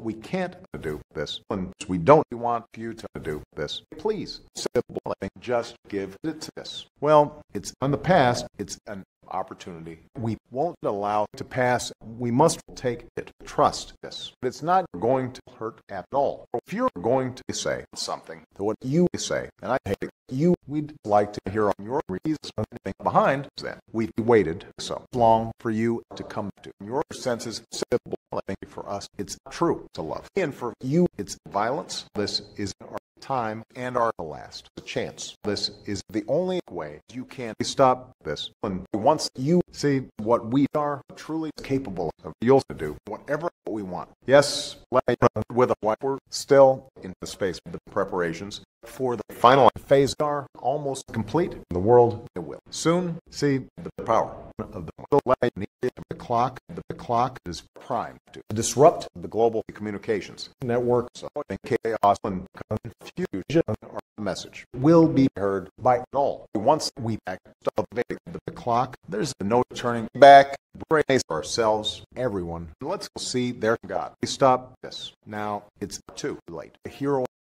we can't do this, and we don't want you to do this, please simply just give it to us. Well, it's in the past, it's an opportunity we won't allow to pass. We must take it. Trust this. It's not going to hurt at all. If you're going to say something to what you say, and I hate you, we'd like to hear on your reasons behind that. We waited so long for you to come to your senses simple for us it's true to love and for you it's violence this is our time and our last chance. This is the only way you can stop this. And once you see what we are truly capable of, you'll do whatever we want. Yes, with a wife, we're still in the space. The preparations for the final phase are almost complete. The world will soon see the power of the clock, the clock is primed to disrupt the global communications network. So chaos and confusion our message will be heard by all. Once we activate the clock, there's no turning back. Brace ourselves, everyone. Let's see their God. We stop this. Now it's too late. The hero